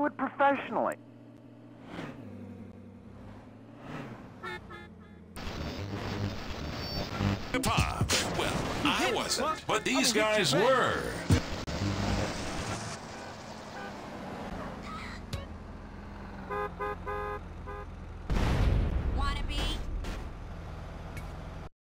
do it professionally. Well, I wasn't, but these guys were.